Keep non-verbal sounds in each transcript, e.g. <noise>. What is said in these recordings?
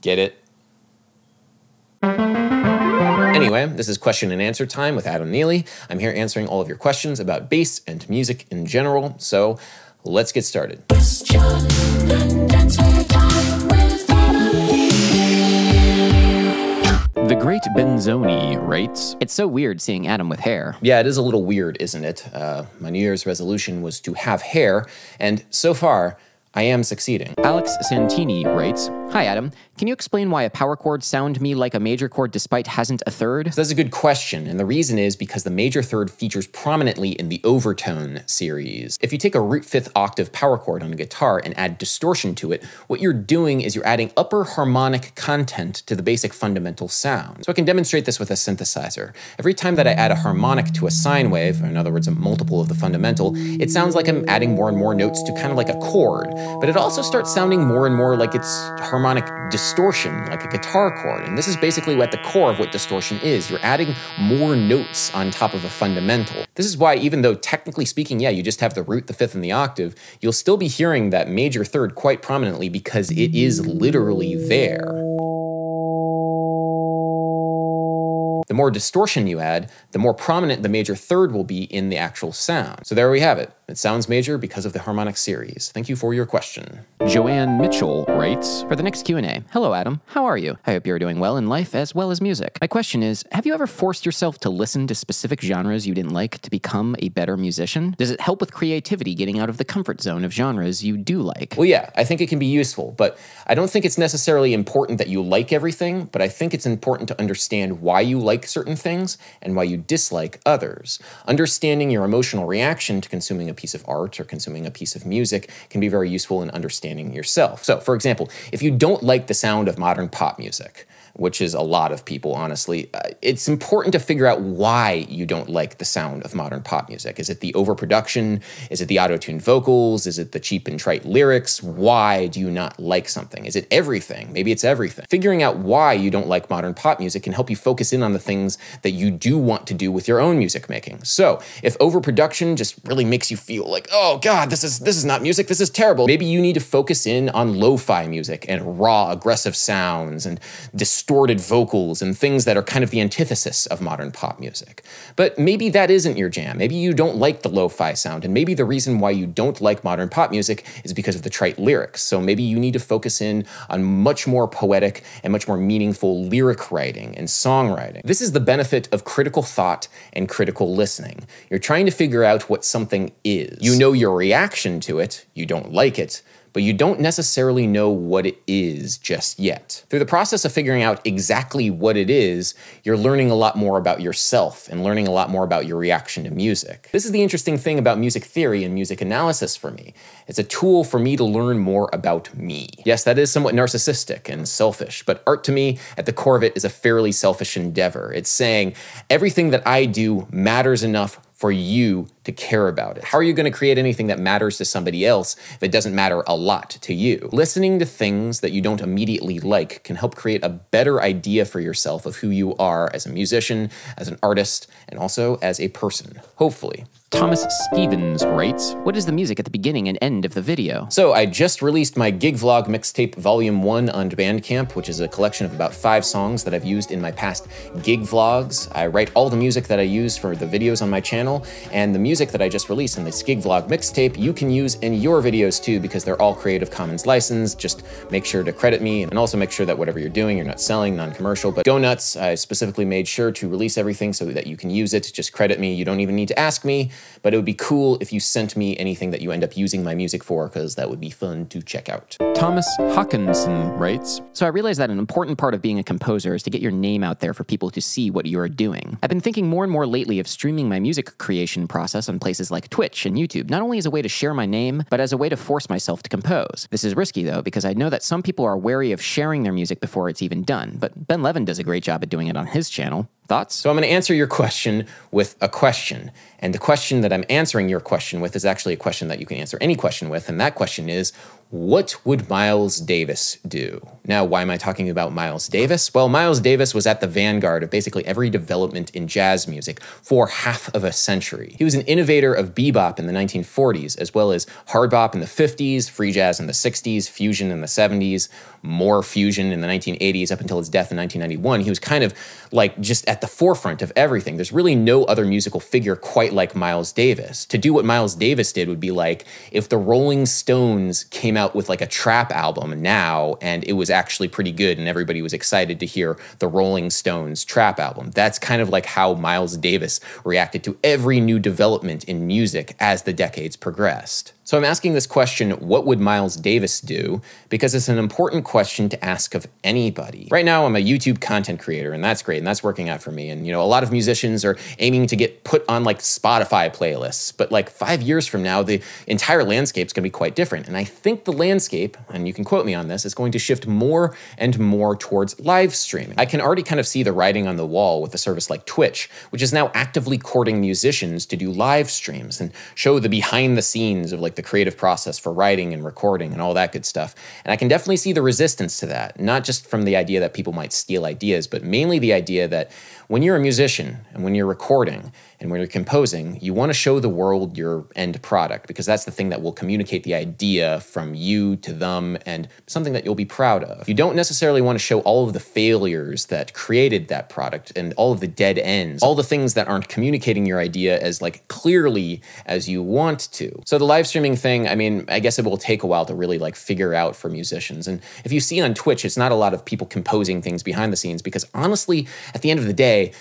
Get it? Anyway, this is question and answer time with Adam Neely. I'm here answering all of your questions about bass and music in general, so let's get started. The Great Benzoni writes, It's so weird seeing Adam with hair. Yeah, it is a little weird, isn't it? Uh, my New Year's resolution was to have hair, and so far, I am succeeding. Alex Santini writes, Hi Adam, can you explain why a power chord sound me like a major chord despite hasn't a third? So that's a good question, and the reason is because the major third features prominently in the overtone series. If you take a root fifth octave power chord on a guitar and add distortion to it, what you're doing is you're adding upper harmonic content to the basic fundamental sound. So I can demonstrate this with a synthesizer. Every time that I add a harmonic to a sine wave, or in other words, a multiple of the fundamental, it sounds like I'm adding more and more notes to kind of like a chord, but it also starts sounding more and more like it's harmonic distortion, like a guitar chord. And this is basically at the core of what distortion is. You're adding more notes on top of a fundamental. This is why, even though technically speaking, yeah, you just have the root, the fifth, and the octave, you'll still be hearing that major third quite prominently because it is literally there. The more distortion you add, the more prominent the major third will be in the actual sound. So there we have it. It sounds major because of the harmonic series. Thank you for your question. Joanne Mitchell writes, For the next Q&A, Hello Adam, how are you? I hope you're doing well in life as well as music. My question is, have you ever forced yourself to listen to specific genres you didn't like to become a better musician? Does it help with creativity getting out of the comfort zone of genres you do like? Well, yeah, I think it can be useful, but I don't think it's necessarily important that you like everything, but I think it's important to understand why you like certain things and why you dislike others. Understanding your emotional reaction to consuming a piece of art or consuming a piece of music can be very useful in understanding yourself. So, for example, if you don't like the sound of modern pop music, which is a lot of people, honestly, uh, it's important to figure out why you don't like the sound of modern pop music. Is it the overproduction? Is it the auto tuned vocals? Is it the cheap and trite lyrics? Why do you not like something? Is it everything? Maybe it's everything. Figuring out why you don't like modern pop music can help you focus in on the things that you do want to do with your own music making. So, if overproduction just really makes you feel like, oh God, this is this is not music, this is terrible, maybe you need to focus in on lo-fi music and raw, aggressive sounds and distorted vocals and things that are kind of the antithesis of modern pop music. But maybe that isn't your jam. Maybe you don't like the lo fi sound, and maybe the reason why you don't like modern pop music is because of the trite lyrics. So maybe you need to focus in on much more poetic and much more meaningful lyric writing and songwriting. This is the benefit of critical thought and critical listening. You're trying to figure out what something is. You know your reaction to it, you don't like it, but you don't necessarily know what it is just yet. Through the process of figuring out exactly what it is, you're learning a lot more about yourself and learning a lot more about your reaction to music. This is the interesting thing about music theory and music analysis for me. It's a tool for me to learn more about me. Yes, that is somewhat narcissistic and selfish, but art to me, at the core of it, is a fairly selfish endeavor. It's saying everything that I do matters enough for you to care about it. How are you going to create anything that matters to somebody else if it doesn't matter a lot to you? Listening to things that you don't immediately like can help create a better idea for yourself of who you are as a musician, as an artist, and also as a person, hopefully. Thomas Stephens writes, What is the music at the beginning and end of the video? So, I just released my Gig Vlog Mixtape Volume 1 on Bandcamp, which is a collection of about five songs that I've used in my past gig vlogs. I write all the music that I use for the videos on my channel, and the music that I just released in this Gig Vlog Mixtape you can use in your videos too, because they're all Creative Commons licensed. Just make sure to credit me, and also make sure that whatever you're doing, you're not selling, non commercial. But go nuts, I specifically made sure to release everything so that you can use it. Just credit me, you don't even need to ask me but it would be cool if you sent me anything that you end up using my music for, because that would be fun to check out. Thomas Håkanson writes So I realize that an important part of being a composer is to get your name out there for people to see what you are doing. I've been thinking more and more lately of streaming my music creation process on places like Twitch and YouTube, not only as a way to share my name, but as a way to force myself to compose. This is risky though, because I know that some people are wary of sharing their music before it's even done, but Ben Levin does a great job at doing it on his channel. Thoughts? So I'm going to answer your question with a question. And the question that I'm answering your question with is actually a question that you can answer any question with. And that question is what would Miles Davis do? Now, why am I talking about Miles Davis? Well, Miles Davis was at the vanguard of basically every development in jazz music for half of a century. He was an innovator of bebop in the 1940s, as well as hard bop in the 50s, free jazz in the 60s, fusion in the 70s, more fusion in the 1980s up until his death in 1991. He was kind of like just at the forefront of everything. There's really no other musical figure quite like Miles Davis. To do what Miles Davis did would be like if the Rolling Stones came out with like a trap album now and it was actually pretty good and everybody was excited to hear the Rolling Stones trap album. That's kind of like how Miles Davis reacted to every new development in music as the decades progressed. So I'm asking this question, what would Miles Davis do? Because it's an important question to ask of anybody. Right now, I'm a YouTube content creator, and that's great, and that's working out for me. And you know, a lot of musicians are aiming to get put on like Spotify playlists, but like five years from now, the entire landscape's gonna be quite different. And I think the landscape, and you can quote me on this, is going to shift more and more towards live streaming. I can already kind of see the writing on the wall with a service like Twitch, which is now actively courting musicians to do live streams and show the behind the scenes of like the creative process for writing and recording and all that good stuff. And I can definitely see the resistance to that, not just from the idea that people might steal ideas, but mainly the idea that when you're a musician and when you're recording and when you're composing, you want to show the world your end product because that's the thing that will communicate the idea from you to them and something that you'll be proud of. You don't necessarily want to show all of the failures that created that product and all of the dead ends, all the things that aren't communicating your idea as like clearly as you want to. So the live streaming thing, I mean, I guess it will take a while to really like figure out for musicians. And if you see on Twitch, it's not a lot of people composing things behind the scenes because honestly, at the end of the day, Okay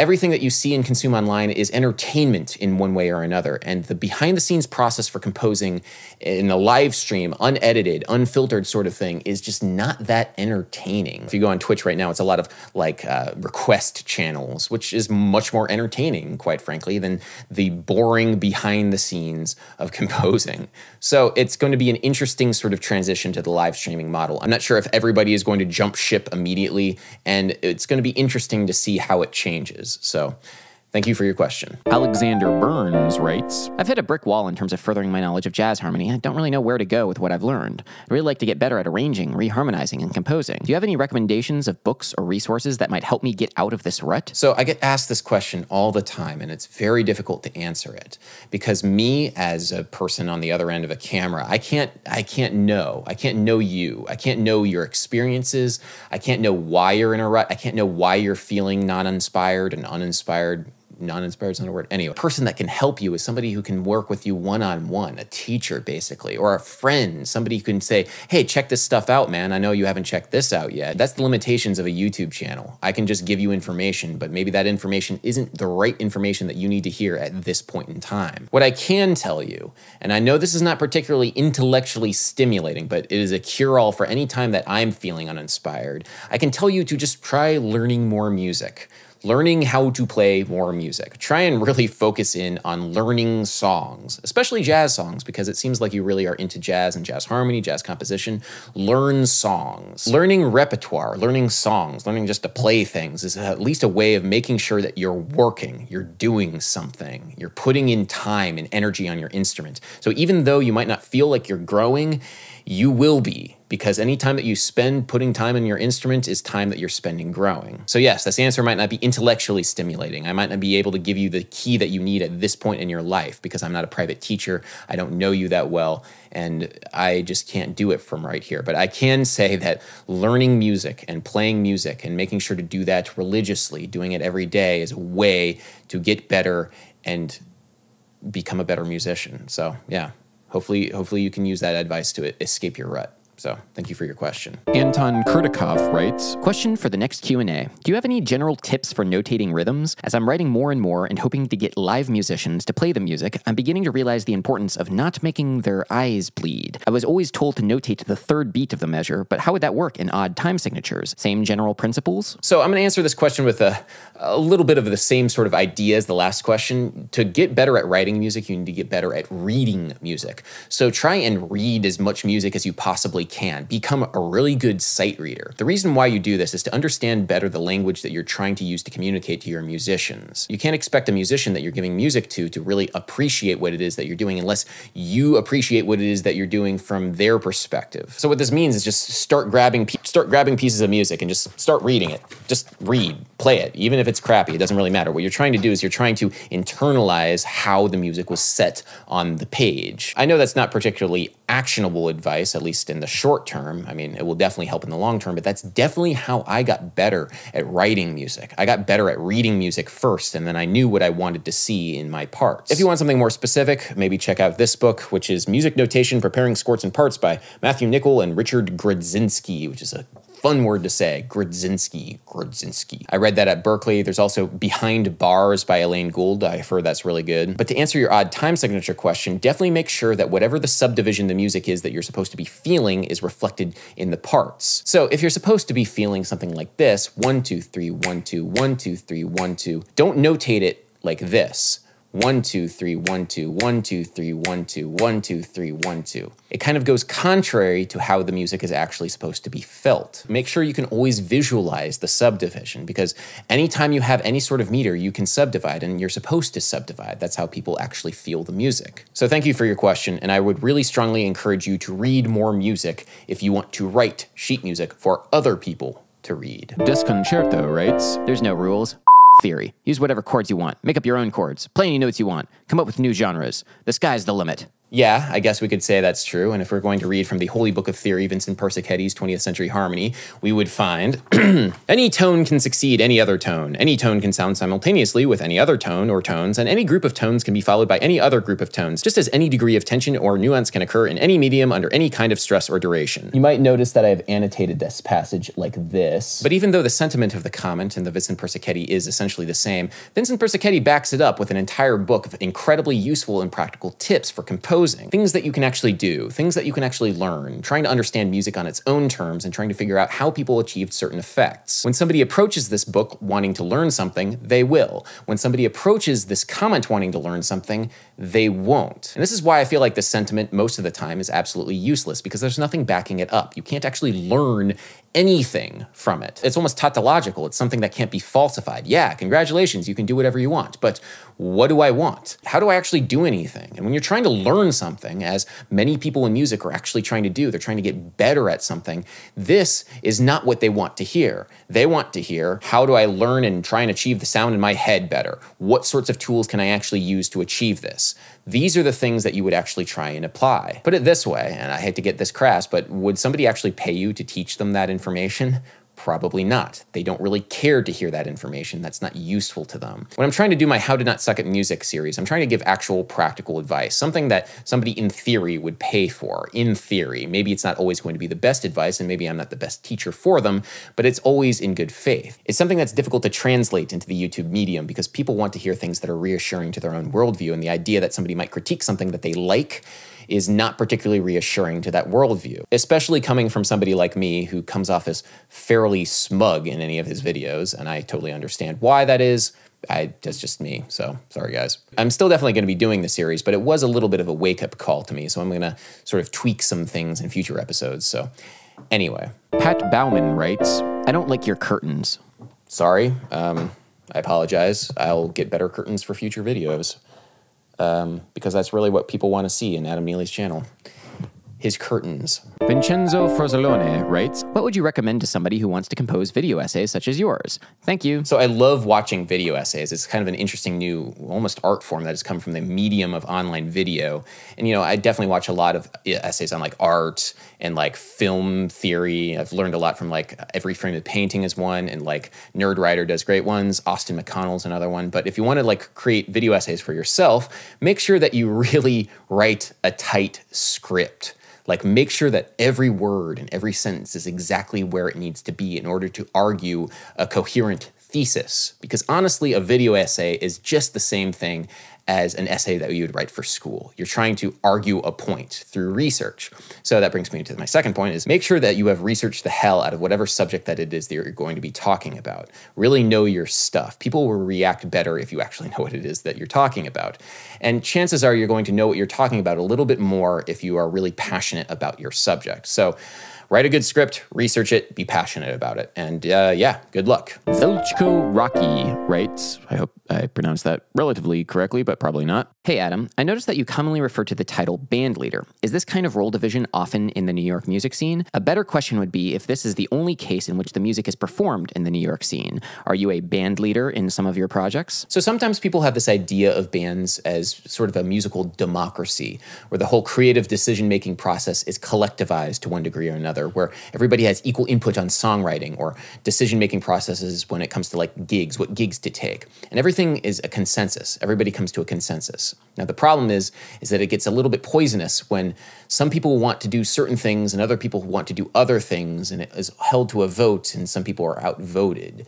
everything that you see and consume online is entertainment in one way or another. And the behind the scenes process for composing in a live stream, unedited, unfiltered sort of thing, is just not that entertaining. If you go on Twitch right now, it's a lot of like uh, request channels, which is much more entertaining, quite frankly, than the boring behind the scenes of <laughs> composing. So it's going to be an interesting sort of transition to the live streaming model. I'm not sure if everybody is going to jump ship immediately, and it's going to be interesting to see how it changes. So Thank you for your question. Alexander Burns writes I've hit a brick wall in terms of furthering my knowledge of jazz harmony. I don't really know where to go with what I've learned. I'd really like to get better at arranging, reharmonizing, and composing. Do you have any recommendations of books or resources that might help me get out of this rut? So I get asked this question all the time, and it's very difficult to answer it because me, as a person on the other end of a camera, I can't, I can't know. I can't know you. I can't know your experiences. I can't know why you're in a rut. I can't know why you're feeling non inspired and uninspired non-inspired is not a word. Anyway, person that can help you is somebody who can work with you one-on-one, a teacher basically, or a friend, somebody who can say, hey, check this stuff out, man. I know you haven't checked this out yet. That's the limitations of a YouTube channel. I can just give you information, but maybe that information isn't the right information that you need to hear at this point in time. What I can tell you, and I know this is not particularly intellectually stimulating, but it is a cure-all for any time that I'm feeling uninspired, I can tell you to just try learning more music learning how to play more music. Try and really focus in on learning songs, especially jazz songs, because it seems like you really are into jazz and jazz harmony, jazz composition. Learn songs. Learning repertoire, learning songs, learning just to play things is at least a way of making sure that you're working, you're doing something, you're putting in time and energy on your instrument. So even though you might not feel like you're growing, you will be because any time that you spend putting time in your instrument is time that you're spending growing. So yes, this answer might not be intellectually stimulating. I might not be able to give you the key that you need at this point in your life because I'm not a private teacher. I don't know you that well and I just can't do it from right here. But I can say that learning music and playing music and making sure to do that religiously, doing it every day is a way to get better and become a better musician. So, yeah hopefully hopefully you can use that advice to escape your rut. So thank you for your question. Anton Kurdakov writes, Question for the next Q&A. Do you have any general tips for notating rhythms? As I'm writing more and more and hoping to get live musicians to play the music, I'm beginning to realize the importance of not making their eyes bleed. I was always told to notate the third beat of the measure, but how would that work in odd time signatures? Same general principles? So I'm going to answer this question with a, a little bit of the same sort of idea as the last question. To get better at writing music, you need to get better at reading music. So try and read as much music as you possibly can. Become a really good sight reader. The reason why you do this is to understand better the language that you're trying to use to communicate to your musicians. You can't expect a musician that you're giving music to to really appreciate what it is that you're doing unless you appreciate what it is that you're doing from their perspective. So what this means is just start grabbing start grabbing pieces of music and just start reading it. Just read, play it, even if it's crappy, it doesn't really matter. What you're trying to do is you're trying to internalize how the music was set on the page. I know that's not particularly actionable advice, at least in the short term. I mean, it will definitely help in the long term, but that's definitely how I got better at writing music. I got better at reading music first, and then I knew what I wanted to see in my parts. If you want something more specific, maybe check out this book, which is Music Notation Preparing Scores and Parts by Matthew Nicholl and Richard Grodzinski, which is a fun word to say, Grodzinski, Grodzinski. I read that at Berklee. There's also Behind Bars by Elaine Gould. I've heard that's really good. But to answer your odd time signature question, definitely make sure that whatever the subdivision the music is that you're supposed to be feeling is reflected in the parts. So if you're supposed to be feeling something like this, one, two, three, one, two, one, two, three, one, two, don't notate it like this one, two, three, one, two, one, two, three, one, two, one, two, three, one, two. It kind of goes contrary to how the music is actually supposed to be felt. Make sure you can always visualize the subdivision because anytime you have any sort of meter, you can subdivide and you're supposed to subdivide. That's how people actually feel the music. So thank you for your question, and I would really strongly encourage you to read more music if you want to write sheet music for other people to read. Desconcerto writes, There's no rules theory. Use whatever chords you want. Make up your own chords. Play any notes you want. Come up with new genres. The sky's the limit. Yeah, I guess we could say that's true. And if we're going to read from the Holy Book of Theory, Vincent Persichetti's 20th Century Harmony, we would find <clears throat> any tone can succeed any other tone. Any tone can sound simultaneously with any other tone or tones, and any group of tones can be followed by any other group of tones, just as any degree of tension or nuance can occur in any medium under any kind of stress or duration. You might notice that I've annotated this passage like this. But even though the sentiment of the comment in the Vincent Persichetti is essentially the same, Vincent Persichetti backs it up with an entire book of incredibly useful and practical tips for composing composing, things that you can actually do, things that you can actually learn, trying to understand music on its own terms and trying to figure out how people achieved certain effects. When somebody approaches this book wanting to learn something, they will. When somebody approaches this comment wanting to learn something, they won't. And this is why I feel like this sentiment most of the time is absolutely useless because there's nothing backing it up. You can't actually learn anything from it. It's almost tautological. It's something that can't be falsified. Yeah, congratulations, you can do whatever you want. But what do I want? How do I actually do anything? And when you're trying to learn something, as many people in music are actually trying to do, they're trying to get better at something, this is not what they want to hear. They want to hear, how do I learn and try and achieve the sound in my head better? What sorts of tools can I actually use to achieve this? These are the things that you would actually try and apply. Put it this way, and I hate to get this crass, but would somebody actually pay you to teach them that information? Probably not. They don't really care to hear that information. That's not useful to them. When I'm trying to do my How to Not Suck at Music series, I'm trying to give actual practical advice, something that somebody in theory would pay for, in theory. Maybe it's not always going to be the best advice, and maybe I'm not the best teacher for them, but it's always in good faith. It's something that's difficult to translate into the YouTube medium because people want to hear things that are reassuring to their own worldview, and the idea that somebody might critique something that they like is not particularly reassuring to that worldview, especially coming from somebody like me who comes off as fairly smug in any of his videos. And I totally understand why that is. I that's just me. So sorry guys. I'm still definitely going to be doing the series, but it was a little bit of a wake up call to me. So I'm going to sort of tweak some things in future episodes. So anyway, Pat Bauman writes, "I don't like your curtains." Sorry. Um, I apologize. I'll get better curtains for future videos um, because that's really what people want to see in Adam Neely's channel. His curtains. Vincenzo Frosolone writes, What would you recommend to somebody who wants to compose video essays such as yours? Thank you. So I love watching video essays. It's kind of an interesting new, almost art form that has come from the medium of online video. And, you know, I definitely watch a lot of essays on like art and like film theory. I've learned a lot from like Every Frame a Painting is one, and like Nerdwriter does great ones. Austin McConnell's another one. But if you want to like create video essays for yourself, make sure that you <laughs> really write a tight script like, make sure that every word and every sentence is exactly where it needs to be in order to argue a coherent thesis. Because honestly, a video essay is just the same thing as an essay that you would write for school. You're trying to argue a point through research. So that brings me to my second point is make sure that you have researched the hell out of whatever subject that it is that you're going to be talking about. Really know your stuff. People will react better if you actually know what it is that you're talking about. And chances are you're going to know what you're talking about a little bit more if you are really passionate about your subject. So write a good script, research it, be passionate about it. And uh, yeah, good luck. Željko Rački writes, I hope I pronounced that relatively correctly, but probably not. Hey, Adam, I noticed that you commonly refer to the title band leader. Is this kind of role division often in the New York music scene? A better question would be if this is the only case in which the music is performed in the New York scene. Are you a band leader in some of your projects? So sometimes people have this idea of bands as sort of a musical democracy, where the whole creative decision making process is collectivized to one degree or another, where everybody has equal input on songwriting or decision making processes when it comes to like gigs, what gigs to take. And everything is a consensus. Everybody comes to a consensus. Now the problem is is that it gets a little bit poisonous when some people want to do certain things and other people want to do other things and it is held to a vote and some people are outvoted.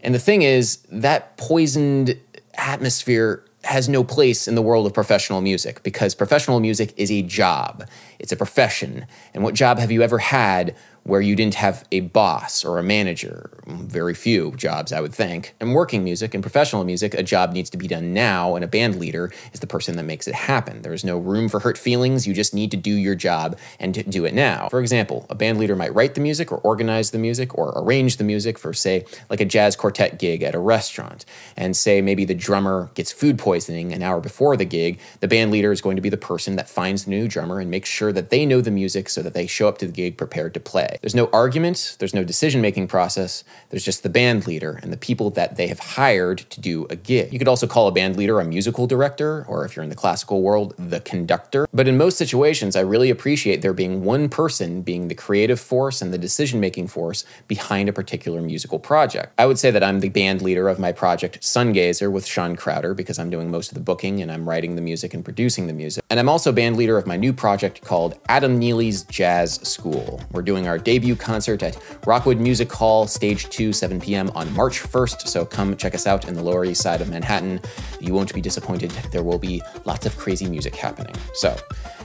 And the thing is that poisoned atmosphere has no place in the world of professional music because professional music is a job. It's a profession. And what job have you ever had where you didn't have a boss or a manager. Very few jobs, I would think. In working music and professional music, a job needs to be done now, and a band leader is the person that makes it happen. There's no room for hurt feelings. You just need to do your job and do it now. For example, a band leader might write the music or organize the music or arrange the music for, say, like a jazz quartet gig at a restaurant. And say maybe the drummer gets food poisoning an hour before the gig, the band leader is going to be the person that finds the new drummer and makes sure that they know the music so that they show up to the gig prepared to play. There's no argument, there's no decision making process, there's just the band leader and the people that they have hired to do a gig. You could also call a band leader a musical director, or if you're in the classical world, the conductor. But in most situations, I really appreciate there being one person being the creative force and the decision making force behind a particular musical project. I would say that I'm the band leader of my project Sungazer with Shawn Crowder because I'm doing most of the booking and I'm writing the music and producing the music. And I'm also band leader of my new project called Adam Neely's Jazz School. We're doing our debut concert at Rockwood Music Hall, Stage 2, 7 p.m. on March 1st. So come check us out in the Lower East Side of Manhattan. You won't be disappointed. There will be lots of crazy music happening. So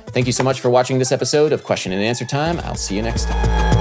thank you so much for watching this episode of Question and Answer Time. I'll see you next time.